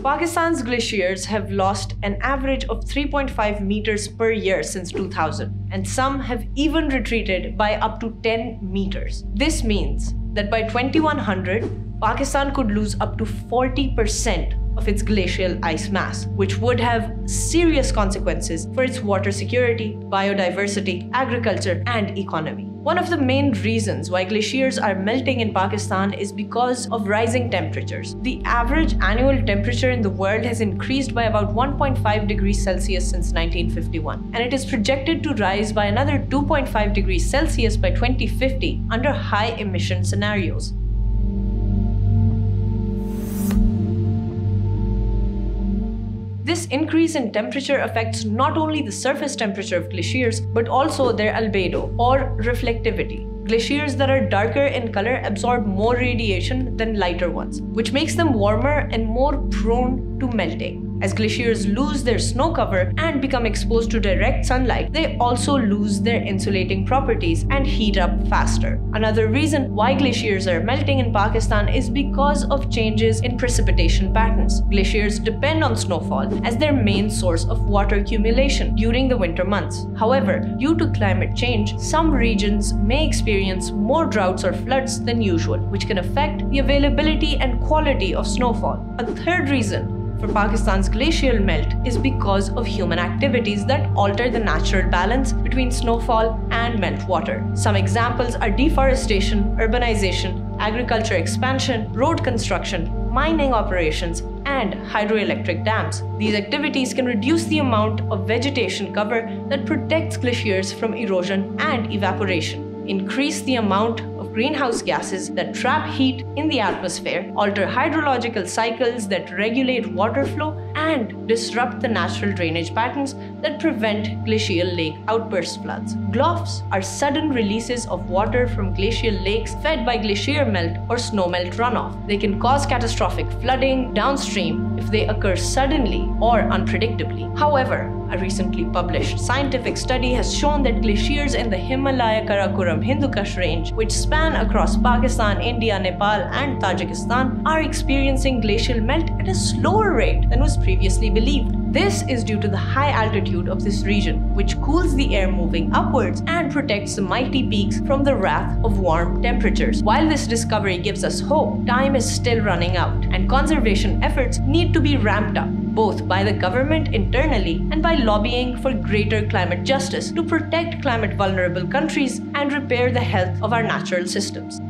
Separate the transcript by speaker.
Speaker 1: Pakistan's glaciers have lost an average of 3.5 meters per year since 2000, and some have even retreated by up to 10 meters. This means that by 2100, Pakistan could lose up to 40% of its glacial ice mass, which would have serious consequences for its water security, biodiversity, agriculture, and economy. One of the main reasons why glaciers are melting in Pakistan is because of rising temperatures. The average annual temperature in the world has increased by about 1.5 degrees Celsius since 1951, and it is projected to rise by another 2.5 degrees Celsius by 2050 under high emission scenarios. This increase in temperature affects not only the surface temperature of glaciers, but also their albedo or reflectivity. Glaciers that are darker in color absorb more radiation than lighter ones, which makes them warmer and more prone to melting. As glaciers lose their snow cover and become exposed to direct sunlight, they also lose their insulating properties and heat up faster. Another reason why glaciers are melting in Pakistan is because of changes in precipitation patterns. Glaciers depend on snowfall as their main source of water accumulation during the winter months. However, due to climate change, some regions may experience more droughts or floods than usual, which can affect the availability and quality of snowfall. A third reason for Pakistan's glacial melt is because of human activities that alter the natural balance between snowfall and meltwater. Some examples are deforestation, urbanization, agriculture expansion, road construction, mining operations, and hydroelectric dams. These activities can reduce the amount of vegetation cover that protects glaciers from erosion and evaporation increase the amount greenhouse gases that trap heat in the atmosphere, alter hydrological cycles that regulate water flow, and disrupt the natural drainage patterns that prevent glacial lake outburst floods. GLOFs are sudden releases of water from glacial lakes fed by glacier melt or snowmelt runoff. They can cause catastrophic flooding downstream if they occur suddenly or unpredictably. However, a recently published scientific study has shown that glaciers in the Himalaya Karakoram Hindu Kush range, which span across Pakistan, India, Nepal, and Tajikistan, are experiencing glacial melt at a slower rate than was previously believed. This is due to the high altitude of this region, which cools the air moving upwards and protects the mighty peaks from the wrath of warm temperatures. While this discovery gives us hope, time is still running out, and conservation efforts need to be ramped up both by the government internally and by lobbying for greater climate justice to protect climate vulnerable countries and repair the health of our natural systems.